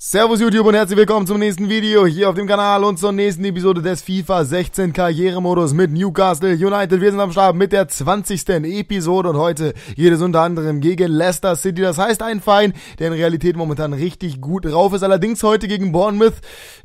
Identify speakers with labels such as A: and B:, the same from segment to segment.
A: Servus YouTube und herzlich willkommen zum nächsten Video hier auf dem Kanal und zur nächsten Episode des FIFA 16 Karrieremodus mit Newcastle United. Wir sind am Start mit der 20. Episode und heute geht es unter anderem gegen Leicester City. Das heißt ein Verein, der in Realität momentan richtig gut drauf ist. Allerdings heute gegen Bournemouth.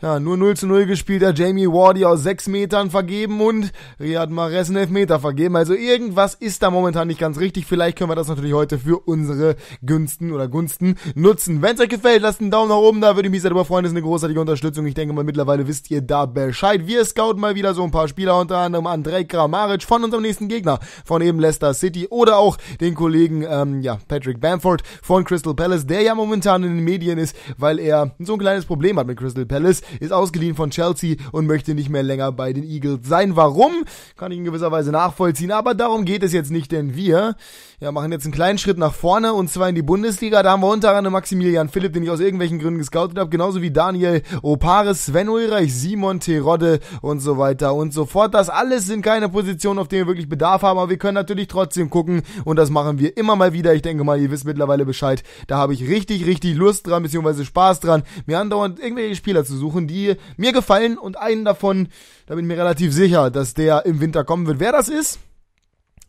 A: Ja, nur 0 zu 0 gespielt, der Jamie Wardy aus 6 Metern vergeben und Riyad Mahrez einen Elfmeter vergeben. Also irgendwas ist da momentan nicht ganz richtig. Vielleicht können wir das natürlich heute für unsere Günsten oder Gunsten nutzen. Wenn es euch gefällt, lasst einen Daumen nach oben da würde ich mich sehr darüber freuen. Das ist eine großartige Unterstützung. Ich denke mal, mittlerweile wisst ihr da Bescheid. Wir scouten mal wieder so ein paar Spieler, unter anderem Andrej Kramaric von unserem nächsten Gegner, von eben Leicester City oder auch den Kollegen, ähm, ja, Patrick Bamford von Crystal Palace, der ja momentan in den Medien ist, weil er so ein kleines Problem hat mit Crystal Palace, ist ausgeliehen von Chelsea und möchte nicht mehr länger bei den Eagles sein. Warum? Kann ich in gewisser Weise nachvollziehen, aber darum geht es jetzt nicht, denn wir ja, machen jetzt einen kleinen Schritt nach vorne und zwar in die Bundesliga. Da haben wir unter anderem Maximilian Philipp, den ich aus irgendwelchen Gründen gescoutet habe, genauso wie Daniel Opares, Sven Ulreich, Simon Terodde und so weiter und so fort. Das alles sind keine Positionen, auf denen wir wirklich Bedarf haben, aber wir können natürlich trotzdem gucken und das machen wir immer mal wieder. Ich denke mal, ihr wisst mittlerweile Bescheid. Da habe ich richtig, richtig Lust dran, beziehungsweise Spaß dran, mir andauernd irgendwelche Spieler zu suchen, die mir gefallen und einen davon, da bin ich mir relativ sicher, dass der im Winter kommen wird. Wer das ist,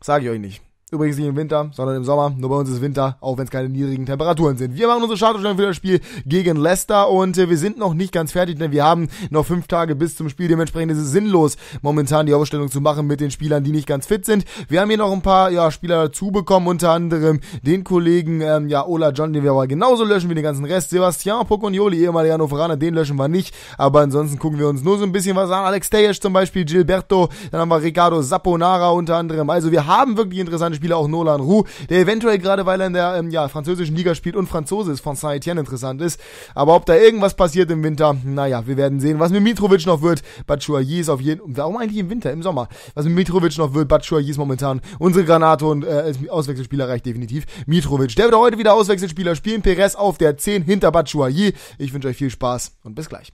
A: sage ich euch nicht. Übrigens nicht im Winter, sondern im Sommer. Nur bei uns ist Winter, auch wenn es keine niedrigen Temperaturen sind. Wir machen unsere Startaufstellung für das Spiel gegen Leicester und äh, wir sind noch nicht ganz fertig, denn wir haben noch fünf Tage bis zum Spiel. Dementsprechend ist es sinnlos, momentan die Aufstellung zu machen mit den Spielern, die nicht ganz fit sind. Wir haben hier noch ein paar ja, Spieler dazu bekommen, unter anderem den Kollegen ähm, ja, Ola John, den wir aber genauso löschen wie den ganzen Rest. Sebastian Pocognoli, ehemaliger Hannoveraner, den löschen wir nicht. Aber ansonsten gucken wir uns nur so ein bisschen was an. Alex Tejes zum Beispiel, Gilberto, dann haben wir Ricardo Saponara unter anderem. Also wir haben wirklich interessante Spieler Spieler auch Nolan Roux, der eventuell gerade, weil er in der ähm, ja, französischen Liga spielt und Franzose ist, von Saint-Etienne interessant ist. Aber ob da irgendwas passiert im Winter, naja, wir werden sehen. Was mit Mitrovic noch wird, Batshuayi ist auf jeden Warum eigentlich im Winter, im Sommer? Was mit Mitrovic noch wird, Batshuayi ist momentan unsere Granate und äh, als Auswechselspieler reicht definitiv. Mitrovic, der wird heute wieder Auswechselspieler spielen. Perez auf der 10 hinter Batshuayi. Ich wünsche euch viel Spaß und bis gleich.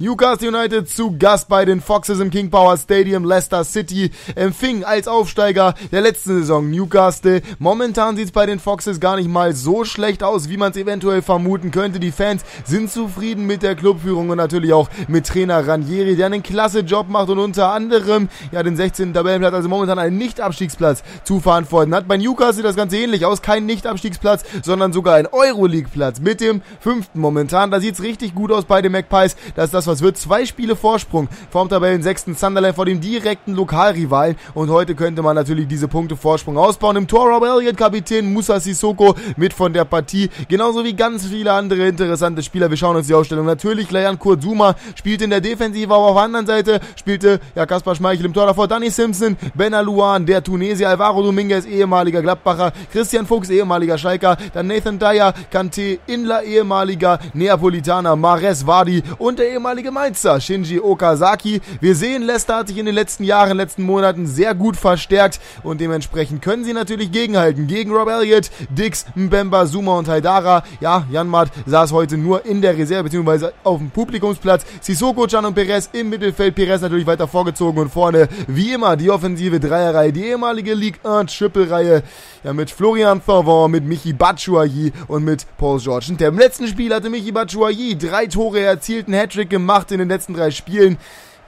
A: Newcastle United zu Gast bei den Foxes im King Power Stadium. Leicester City empfing als Aufsteiger der letzten Saison Newcastle. Momentan sieht es bei den Foxes gar nicht mal so schlecht aus, wie man es eventuell vermuten könnte. Die Fans sind zufrieden mit der Clubführung und natürlich auch mit Trainer Ranieri, der einen klasse Job macht und unter anderem ja den 16. Tabellenplatz, also momentan einen Nicht-Abstiegsplatz zu verantworten hat. Bei Newcastle sieht das Ganze ähnlich aus. Kein Nicht-Abstiegsplatz, sondern sogar ein Euroleague-Platz mit dem fünften momentan. Da sieht es richtig gut aus bei den Magpies, dass das was wird. Zwei Spiele Vorsprung vom Tabellen sechsten Sunderland vor dem direkten Lokalrivalen. Und heute könnte man natürlich diese Punkte Vorsprung ausbauen. Im Tor Rob Elliott, Kapitän Musa Sissoko mit von der Partie. Genauso wie ganz viele andere interessante Spieler. Wir schauen uns die Ausstellung. Natürlich Layan Kurzuma spielt in der Defensive, aber auf der anderen Seite spielte ja Kaspar Schmeichel im Tor davor. Danny Simpson, Ben Alouan, der Tunesier, Alvaro Dominguez, ehemaliger Gladbacher, Christian Fuchs, ehemaliger Schalker, dann Nathan Dyer, Kante, Inler, ehemaliger Neapolitaner, Mares Wadi und der ehemalige ehemalige Mainzer Shinji Okazaki. Wir sehen, Leicester hat sich in den letzten Jahren, letzten Monaten sehr gut verstärkt und dementsprechend können sie natürlich gegenhalten. Gegen Rob Elliott, Dix, Mbemba, Zuma und Haidara. Ja, Janmat saß heute nur in der Reserve bzw. auf dem Publikumsplatz. Sissoko, Can und Perez im Mittelfeld. Perez natürlich weiter vorgezogen und vorne wie immer die offensive Dreierreihe, die ehemalige League 1 Triple-Reihe. Ja, mit Florian Thauvin, mit Michi Batshuayi und mit Paul George. Und im letzten Spiel hatte Michi Batshuayi drei Tore erzielt, einen Hattrick gemacht gemacht in den letzten drei Spielen.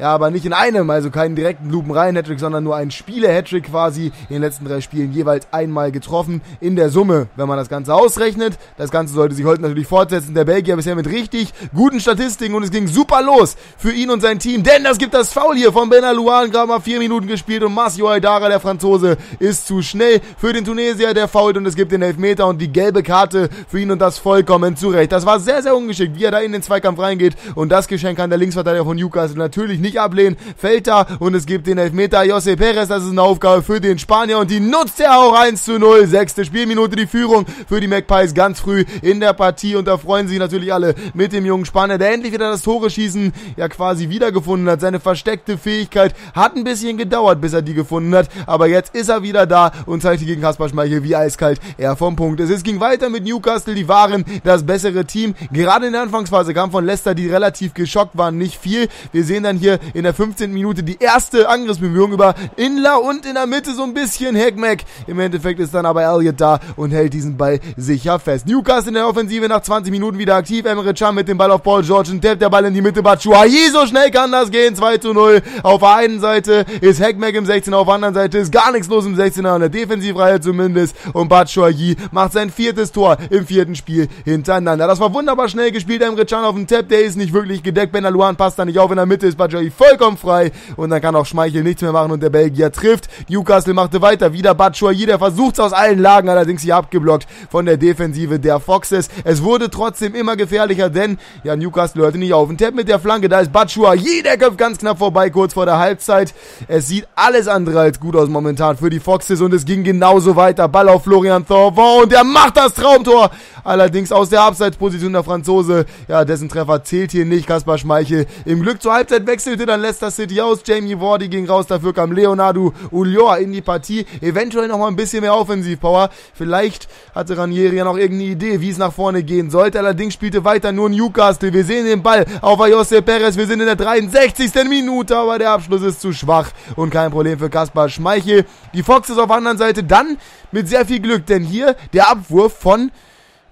A: Ja, aber nicht in einem, also keinen direkten Lupenreihen-Hattrick, sondern nur ein Spiele-Hattrick quasi in den letzten drei Spielen jeweils einmal getroffen. In der Summe, wenn man das Ganze ausrechnet. Das Ganze sollte sich heute natürlich fortsetzen. Der Belgier bisher mit richtig guten Statistiken und es ging super los für ihn und sein Team, denn das gibt das Foul hier von Benalouan, gerade mal vier Minuten gespielt und Marcio Aydara, der Franzose, ist zu schnell für den Tunesier, der fault und es gibt den Elfmeter und die gelbe Karte für ihn und das vollkommen zurecht. Das war sehr, sehr ungeschickt, wie er da in den Zweikampf reingeht und das Geschenk kann der Linksverteidiger von Newcastle natürlich nicht nicht ablehnen, fällt da und es gibt den Elfmeter. Jose Perez, das ist eine Aufgabe für den Spanier und die nutzt er auch 1 zu 0. Sechste Spielminute die Führung für die Magpies ganz früh in der Partie und da freuen sich natürlich alle mit dem jungen Spanier, der endlich wieder das Tore schießen ja quasi wiedergefunden hat. Seine versteckte Fähigkeit hat ein bisschen gedauert, bis er die gefunden hat, aber jetzt ist er wieder da und zeigt gegen Kaspar Schmeichel wie eiskalt er vom Punkt ist. Es ging weiter mit Newcastle, die waren das bessere Team. Gerade in der Anfangsphase kam von Leicester, die relativ geschockt waren, nicht viel. Wir sehen dann hier in der 15. Minute die erste Angriffsbemühung über Inler und in der Mitte so ein bisschen Heckmeck. Im Endeffekt ist dann aber Elliott da und hält diesen Ball sicher fest. Newcastle in der Offensive nach 20 Minuten wieder aktiv. Emre Can mit dem Ball auf Paul George und tappt der Ball in die Mitte. Batshuayi, so schnell kann das gehen. 2 zu 0. Auf der einen Seite ist Heckmeck im 16er, auf der anderen Seite ist gar nichts los im 16er, an der Defensivreihe zumindest. Und Batshuayi macht sein viertes Tor im vierten Spiel hintereinander. Das war wunderbar schnell gespielt. Emre Can auf dem Tap, der ist nicht wirklich gedeckt. Ben Aluan passt da nicht auf. In der Mitte ist Batshuayi vollkommen frei. Und dann kann auch Schmeichel nichts mehr machen und der Belgier trifft. Newcastle machte weiter. Wieder Batshuayi, der versucht es aus allen Lagen, allerdings hier abgeblockt von der Defensive der Foxes. Es wurde trotzdem immer gefährlicher, denn ja, Newcastle hörte nicht auf. Ein Tap mit der Flanke, da ist Batshuayi, der köpft ganz knapp vorbei, kurz vor der Halbzeit. Es sieht alles andere als gut aus momentan für die Foxes und es ging genauso weiter. Ball auf Florian Thorvaux und der macht das Traumtor. Allerdings aus der Abseitsposition der Franzose. Ja, dessen Treffer zählt hier nicht. Kaspar Schmeichel im Glück zur Halbzeit wechselte dann Leicester City aus. Jamie Wardy ging raus. Dafür kam Leonardo Ulloa in die Partie. Eventuell noch mal ein bisschen mehr Offensivpower. Vielleicht hatte Ranieri ja noch irgendeine Idee, wie es nach vorne gehen sollte. Allerdings spielte weiter nur Newcastle. Wir sehen den Ball auf Ayose Perez. Wir sind in der 63. Minute, aber der Abschluss ist zu schwach und kein Problem für Kaspar Schmeichel. Die Foxes auf der anderen Seite dann mit sehr viel Glück, denn hier der Abwurf von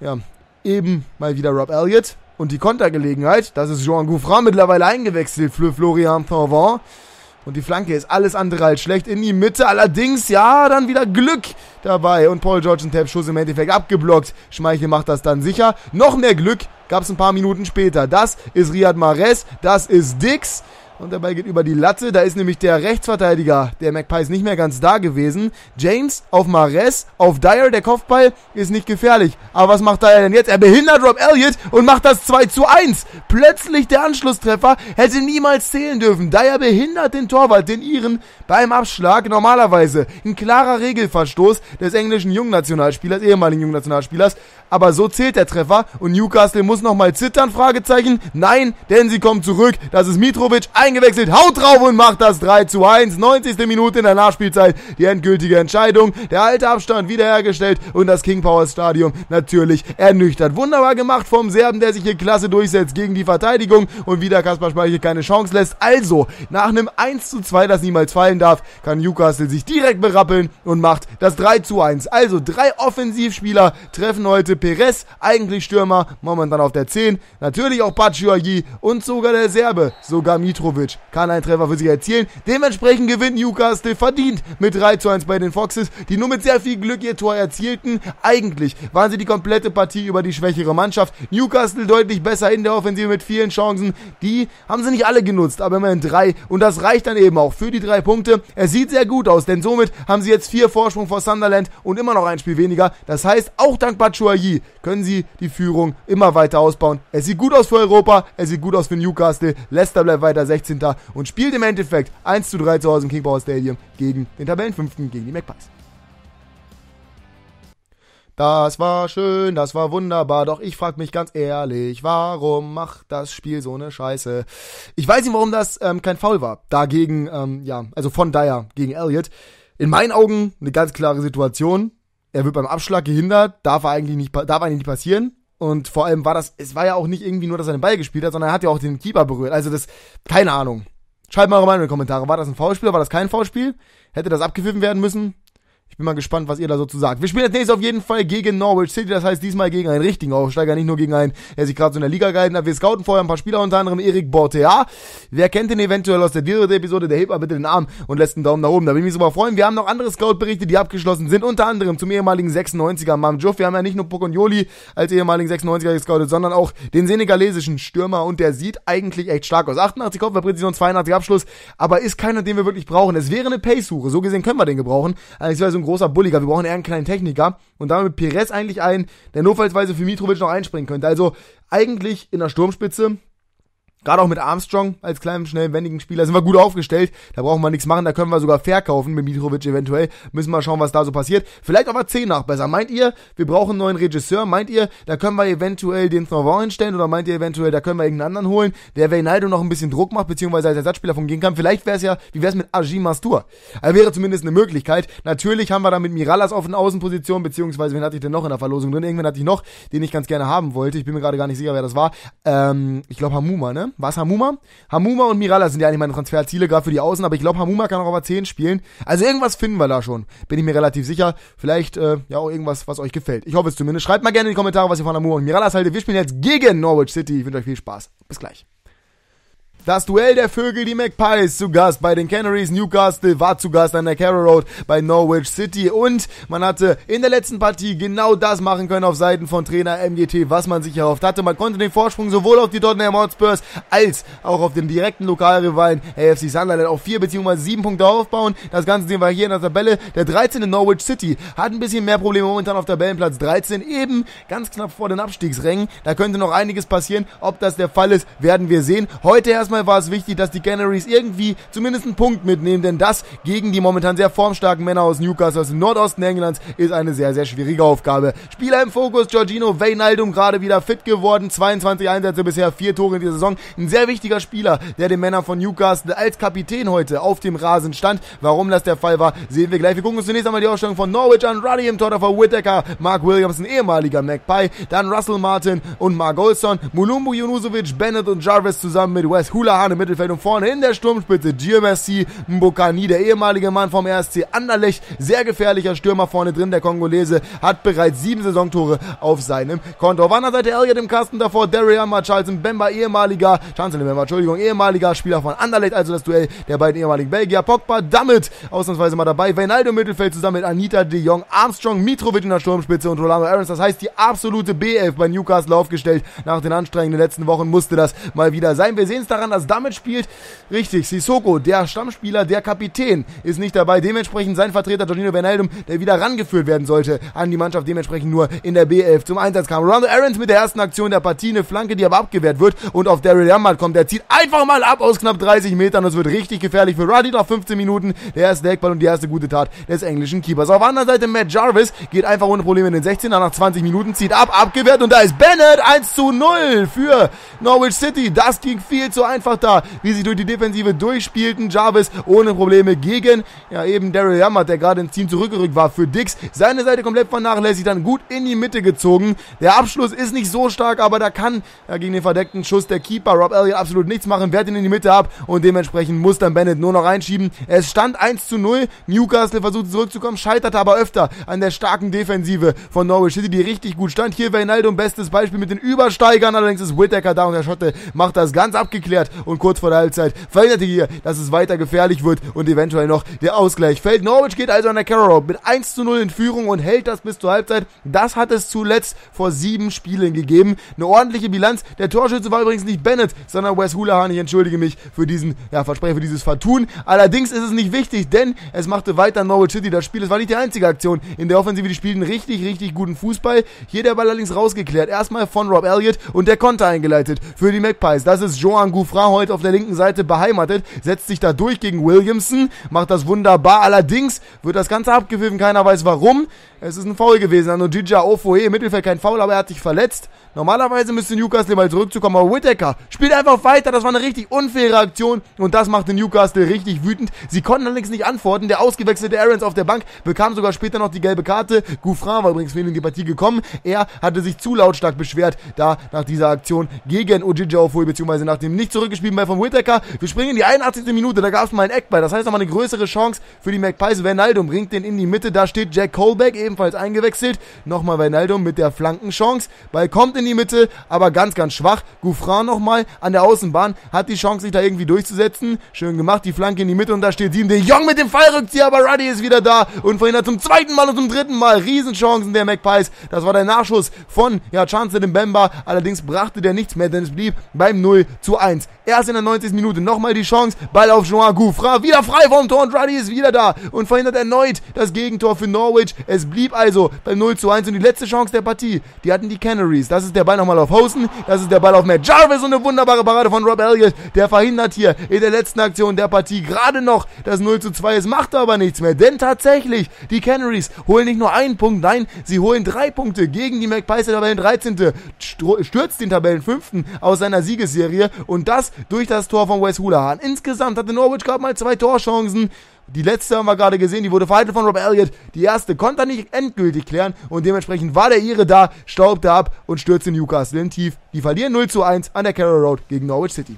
A: ja, eben mal wieder Rob Elliott. Und die Kontergelegenheit, das ist Jean Gouffran mittlerweile eingewechselt für Florian Thauvin. Und die Flanke ist alles andere als schlecht in die Mitte. Allerdings, ja, dann wieder Glück dabei. Und Paul George und Tap Schuss im Endeffekt abgeblockt. Schmeichel macht das dann sicher. Noch mehr Glück gab es ein paar Minuten später. Das ist Riyad Mahrez, das ist Dix. Und Ball geht über die Latte. Da ist nämlich der Rechtsverteidiger der Magpies nicht mehr ganz da gewesen. James auf Mares, auf Dyer. Der Kopfball ist nicht gefährlich. Aber was macht Dyer denn jetzt? Er behindert Rob Elliott und macht das 2 zu 1. Plötzlich der Anschlusstreffer. Hätte niemals zählen dürfen. Dyer behindert den Torwart, den Iren, beim Abschlag. Normalerweise ein klarer Regelverstoß des englischen Jungnationalspielers, ehemaligen Jungnationalspielers. Aber so zählt der Treffer. Und Newcastle muss nochmal zittern? Fragezeichen. Nein, denn sie kommen zurück. Das ist Mitrovic eingewechselt, haut drauf und macht das 3 zu 1. 90. Minute in der Nachspielzeit. Die endgültige Entscheidung. Der alte Abstand wiederhergestellt und das King Power Stadium natürlich ernüchtert. Wunderbar gemacht vom Serben, der sich hier klasse durchsetzt gegen die Verteidigung und wieder Kaspar Speichel keine Chance lässt. Also, nach einem 1 zu 2, das niemals fallen darf, kann Newcastle sich direkt berappeln und macht das 3 zu 1. Also, drei Offensivspieler treffen heute Perez, eigentlich Stürmer, momentan auf der 10. Natürlich auch Batshuayi und sogar der Serbe, sogar Mitrovic kann einen Treffer für sich erzielen. Dementsprechend gewinnt Newcastle verdient mit 3 zu 1 bei den Foxes, die nur mit sehr viel Glück ihr Tor erzielten. Eigentlich waren sie die komplette Partie über die schwächere Mannschaft. Newcastle deutlich besser in der Offensive mit vielen Chancen. Die haben sie nicht alle genutzt, aber immerhin drei. Und das reicht dann eben auch für die drei Punkte. Es sieht sehr gut aus, denn somit haben sie jetzt vier Vorsprung vor Sunderland und immer noch ein Spiel weniger. Das heißt, auch dank Batshuayi können sie die Führung immer weiter ausbauen. Es sieht gut aus für Europa, es sieht gut aus für Newcastle. Leicester bleibt weiter 16. 16. und spielt im Endeffekt 1 zu 3 zu Hause im King Power Stadium gegen den Tabellenfünften, gegen die Magpies. Das war schön, das war wunderbar, doch ich frag mich ganz ehrlich, warum macht das Spiel so eine Scheiße? Ich weiß nicht, warum das ähm, kein Foul war. Dagegen, ähm, ja, also von Dyer gegen Elliott. In meinen Augen eine ganz klare Situation. Er wird beim Abschlag gehindert, darf eigentlich nicht, darf eigentlich nicht passieren. Und vor allem war das, es war ja auch nicht irgendwie nur, dass er den Ball gespielt hat, sondern er hat ja auch den Keeper berührt. Also das, keine Ahnung. Schreibt mal eure Meinung in die Kommentare. War das ein Foulspiel war das kein Foulspiel? Hätte das abgepfiffen werden müssen? Ich bin mal gespannt, was ihr da so zu sagt. Wir spielen jetzt nächstes auf jeden Fall gegen Norwich City, das heißt diesmal gegen einen richtigen Aufsteiger, nicht nur gegen einen, der sich gerade so in der Liga gehalten hat. Wir scouten vorher ein paar Spieler, unter anderem Erik Bortea. Wer kennt den eventuell aus der Direct-Episode, der hebt mal bitte den Arm und lässt einen Daumen nach oben. Da würde ich mich super freuen. Wir haben noch andere Scout-Berichte, die abgeschlossen sind, unter anderem zum ehemaligen 96er Mamjouf. Wir haben ja nicht nur Pokonjoli als ehemaligen 96er gescoutet, sondern auch den senegalesischen Stürmer und der sieht eigentlich echt stark aus. 88 Kopfballpräzision, 82 Abschluss, aber ist keiner, den wir wirklich brauchen. Es wäre eine Pace-Suche, so gesehen können wir den gebrauchen. Wäre ein großer Bulliger. Wir brauchen eher einen kleinen Techniker und damit Perez eigentlich ein, der notfallsweise für Mitrovic noch einspringen könnte. Also eigentlich in der Sturmspitze Gerade auch mit Armstrong als kleinen, schnellen, wendigen Spieler sind wir gut aufgestellt. Da brauchen wir nichts machen. Da können wir sogar verkaufen mit Mitrovic eventuell. Müssen wir schauen, was da so passiert. Vielleicht auch mal 10 nachbessern. Meint ihr, wir brauchen einen neuen Regisseur? Meint ihr, da können wir eventuell den Thorvand hinstellen? Oder meint ihr eventuell, da können wir irgendeinen anderen holen, der Reynaldo noch ein bisschen Druck macht, beziehungsweise als Ersatzspieler fungieren kann? Vielleicht wäre es ja, wie wäre es mit Agi Mastur? Also wäre zumindest eine Möglichkeit. Natürlich haben wir da mit Mirallas auf den Außenposition, beziehungsweise wen hatte ich denn noch in der Verlosung drin? Irgendwen hatte ich noch, den ich ganz gerne haben wollte. Ich bin mir gerade gar nicht sicher, wer das war. Ähm, ich glaube Hamuma, ne? Was Hamuma? Hamuma und Miralla sind ja eigentlich meine Transferziele, gerade für die Außen, aber ich glaube, Hamuma kann auch auf 10 spielen. Also irgendwas finden wir da schon. Bin ich mir relativ sicher. Vielleicht äh, ja auch irgendwas, was euch gefällt. Ich hoffe es zumindest. Schreibt mal gerne in die Kommentare, was ihr von Hamuma und Mirallas haltet. Wir spielen jetzt gegen Norwich City. Ich wünsche euch viel Spaß. Bis gleich. Das Duell der Vögel, die Magpies, zu Gast bei den Canaries. Newcastle war zu Gast an der Carroll Road bei Norwich City. Und man hatte in der letzten Partie genau das machen können auf Seiten von Trainer MGT, was man sich erhofft hatte. Man konnte den Vorsprung sowohl auf die Tottenham Hotspurs als auch auf den direkten Lokalrivalen AFC Sunderland auf vier bzw. sieben Punkte aufbauen. Das Ganze sehen wir hier in der Tabelle. Der 13. Norwich City hat ein bisschen mehr Probleme momentan auf Tabellenplatz 13, eben ganz knapp vor den Abstiegsrängen. Da könnte noch einiges passieren. Ob das der Fall ist, werden wir sehen. Heute erstmal war es wichtig, dass die Canaries irgendwie zumindest einen Punkt mitnehmen, denn das gegen die momentan sehr formstarken Männer aus Newcastle aus dem Nordosten Englands ist eine sehr, sehr schwierige Aufgabe. Spieler im Fokus, Giorgino Wijnaldum gerade wieder fit geworden, 22 Einsätze bisher, vier Tore in dieser Saison. Ein sehr wichtiger Spieler, der den Männern von Newcastle als Kapitän heute auf dem Rasen stand. Warum das der Fall war, sehen wir gleich. Wir gucken uns zunächst einmal die Ausstellung von Norwich an. Ruddy im Tor davor Whittaker, Mark Williams, ein ehemaliger Magpie, dann Russell Martin und Mark Olson, Mulumbu Junusovic, Bennett und Jarvis zusammen mit Wes Hula Hulahan im Mittelfeld und vorne in der Sturmspitze Gio Mbokani, der ehemalige Mann vom RSC Anderlecht, sehr gefährlicher Stürmer vorne drin, der Kongolese, hat bereits sieben Saisontore auf seinem Konto. Auf einer Seite Elliot im Kasten davor, Dariama Charles Mbemba, ehemaliger, Chancellor Mbemba, Entschuldigung, ehemaliger Spieler von Anderlecht, also das Duell der beiden ehemaligen Belgier. Pogba damit ausnahmsweise mal dabei, Wijnaldum im Mittelfeld zusammen mit Anita de Jong, Armstrong, Mitrovic in der Sturmspitze und Rolando Aarons. Das heißt, die absolute B11 bei Newcastle aufgestellt. Nach den anstrengenden letzten Wochen musste das mal wieder sein. Wir sehen es daran, was damit spielt. Richtig, Sissoko, der Stammspieler, der Kapitän, ist nicht dabei. Dementsprechend sein Vertreter Jorginho Wijnaldum, der wieder rangeführt werden sollte an die Mannschaft, dementsprechend nur in der B11 zum Einsatz kam. Ronald Aarons mit der ersten Aktion der Partie, eine Flanke, die aber abgewehrt wird und auf Daryl Jammert kommt. Der zieht einfach mal ab aus knapp 30 Metern und es wird richtig gefährlich für Ruddy nach 15 Minuten. Der erste Eckball und die erste gute Tat des englischen Keepers. Auf der anderen Seite Matt Jarvis geht einfach ohne Probleme in den 16er nach 20 Minuten, zieht ab, abgewehrt und da ist Bennett 1 zu 0 für Norwich City. Das ging viel zu einfach da wie sie durch die Defensive durchspielten. Jarvis ohne Probleme gegen, ja eben Daryl Jammert, der gerade ins Team zurückgerückt war für Dix. Seine Seite komplett vernachlässigt, dann gut in die Mitte gezogen. Der Abschluss ist nicht so stark, aber da kann ja, gegen den verdeckten Schuss der Keeper Rob Elliott absolut nichts machen, wehrt ihn in die Mitte ab und dementsprechend muss dann Bennett nur noch reinschieben. Es stand 1 zu 0. Newcastle versucht zurückzukommen, scheiterte aber öfter an der starken Defensive von Norwich City, die richtig gut stand. Hier Wijnaldum, bestes Beispiel mit den Übersteigern, allerdings ist Whittaker da und der Schotte macht das ganz abgeklärt und kurz vor der Halbzeit verhinderte hier, dass es weiter gefährlich wird und eventuell noch der Ausgleich fällt. Norwich geht also an der Road mit 1 zu 0 in Führung und hält das bis zur Halbzeit. Das hat es zuletzt vor sieben Spielen gegeben. Eine ordentliche Bilanz. Der Torschütze war übrigens nicht Bennett, sondern Wes Hulahan. Ich entschuldige mich für diesen, ja, Versprechen für dieses Vertun. Allerdings ist es nicht wichtig, denn es machte weiter Norwich City das Spiel. Es war nicht die einzige Aktion in der Offensive. Die spielten richtig, richtig guten Fußball. Hier der Ball allerdings rausgeklärt. Erstmal von Rob Elliott und der Konter eingeleitet für die Magpies. Das ist Joan Gouffra heute auf der linken Seite beheimatet, setzt sich da durch gegen Williamson, macht das wunderbar. Allerdings wird das Ganze abgepfiffen, keiner weiß warum. Es ist ein Foul gewesen an Ojija Ofoe. Im Mittelfeld kein Foul, aber er hat sich verletzt. Normalerweise müsste Newcastle mal zurückzukommen, aber Whittaker spielt einfach weiter. Das war eine richtig unfaire Aktion und das machte Newcastle richtig wütend. Sie konnten allerdings nicht antworten. Der ausgewechselte Aarons auf der Bank bekam sogar später noch die gelbe Karte. Gouffran war übrigens in die Partie gekommen. Er hatte sich zu lautstark beschwert, da nach dieser Aktion gegen Ojija Ofoe, beziehungsweise nach dem nicht zurückgespielten Ball von Whittaker. Wir springen in die 81. Minute, da gab es mal ein Eckball. Das heißt nochmal eine größere Chance für die Magpies. Wijnaldum bringt den in die Mitte, da steht Jack Colbeck, ebenfalls eingewechselt. Nochmal Wijnaldum mit der Flankenchance. Ball kommt in die Mitte, aber ganz, ganz schwach. Gouffran nochmal an der Außenbahn, hat die Chance, sich da irgendwie durchzusetzen. Schön gemacht, die Flanke in die Mitte und da steht Sieben de Jong mit dem Fallrückzieher, aber Ruddy ist wieder da und verhindert zum zweiten Mal und zum dritten Mal Riesenchancen der Magpies. Das war der Nachschuss von, ja, Chance Bemba. Allerdings brachte der nichts mehr, denn es blieb beim 0 zu 1. Erst in der 90. Minute nochmal die Chance, Ball auf Joan Gouffran, wieder frei vom Tor und Ruddy ist wieder da und verhindert erneut das Gegentor für Norwich. Es blieb also beim 0 zu 1 und die letzte Chance der Partie, die hatten die Canaries. Das ist der Ball nochmal auf Hosen, das ist der Ball auf Matt Jarvis und eine wunderbare Parade von Rob Elliott, der verhindert hier in der letzten Aktion der Partie gerade noch das 0 zu 2. Es macht aber nichts mehr, denn tatsächlich, die Canaries holen nicht nur einen Punkt, nein, sie holen drei Punkte gegen die Magpies, der Tabellen 13. stürzt den Tabellen 5. aus seiner Siegesserie und das durch das Tor von Wes Hulahan. Insgesamt hatte Norwich gerade mal zwei Torchancen. Die letzte haben wir gerade gesehen, die wurde verhalten von Rob Elliott. Die erste konnte er nicht endgültig klären und dementsprechend war der Ire da, staubte ab und stürzte Newcastle in tief. Die verlieren 0 zu 1 an der Carroll Road gegen Norwich City.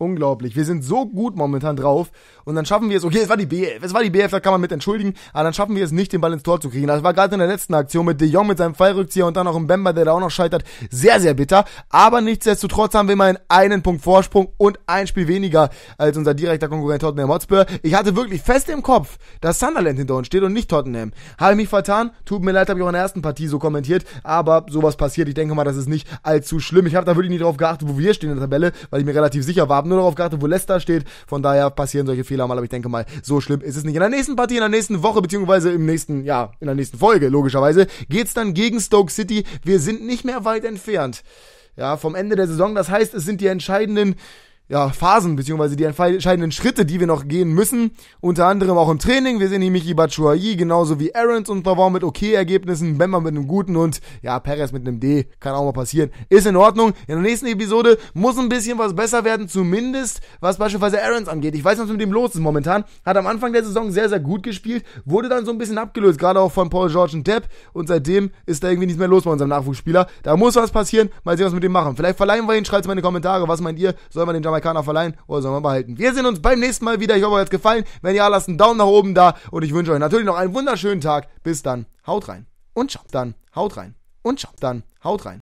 A: Unglaublich. Wir sind so gut momentan drauf und dann schaffen wir es, okay, es war die BF, es war die BF, da kann man mit entschuldigen, aber dann schaffen wir es nicht, den Ball ins Tor zu kriegen. Das war gerade in der letzten Aktion mit De Jong mit seinem Fallrückzieher und dann noch ein Bemba, der da auch noch scheitert. Sehr, sehr bitter. Aber nichtsdestotrotz haben wir immerhin einen Punkt Vorsprung und ein Spiel weniger als unser direkter Konkurrent Tottenham Hotspur. Ich hatte wirklich fest im Kopf, dass Sunderland hinter uns steht und nicht Tottenham. Habe ich mich vertan, tut mir leid, habe ich auch in der ersten Partie so kommentiert, aber sowas passiert. Ich denke mal, das ist nicht allzu schlimm. Ich habe da wirklich nicht drauf geachtet, wo wir stehen in der Tabelle, weil ich mir relativ sicher war nur darauf geachtet, wo Leicester steht. Von daher passieren solche Fehler mal, aber ich denke mal, so schlimm ist es nicht. In der nächsten Partie, in der nächsten Woche, beziehungsweise im nächsten, ja, in der nächsten Folge, logischerweise, geht's dann gegen Stoke City. Wir sind nicht mehr weit entfernt. Ja, vom Ende der Saison. Das heißt, es sind die entscheidenden ja, Phasen, beziehungsweise die entscheidenden Schritte, die wir noch gehen müssen. Unter anderem auch im Training. Wir sehen hier Michi Batshuayi, genauso wie Aarons und Pavon mit okay Ergebnissen, Bemba mit einem guten und ja, Perez mit einem D. Kann auch mal passieren. Ist in Ordnung. In der nächsten Episode muss ein bisschen was besser werden, zumindest was beispielsweise Aarons angeht. Ich weiß nicht, was mit dem los ist momentan. Hat am Anfang der Saison sehr, sehr gut gespielt, wurde dann so ein bisschen abgelöst, gerade auch von Paul George und Depp und seitdem ist da irgendwie nichts mehr los bei unserem Nachwuchsspieler. Da muss was passieren. Mal sehen, was mit dem machen. Vielleicht verleihen wir ihn, schreibt es mal in die Kommentare. Was meint ihr? Soll man den Jamaikaner Amerikaner verleihen oder soll man behalten? Wir sehen uns beim nächsten Mal wieder. Ich hoffe, euch hat gefallen. Wenn ja, lasst einen Daumen nach oben da und ich wünsche euch natürlich noch einen wunderschönen Tag. Bis dann. Haut rein und ciao. Dann haut rein und ciao. Dann haut rein.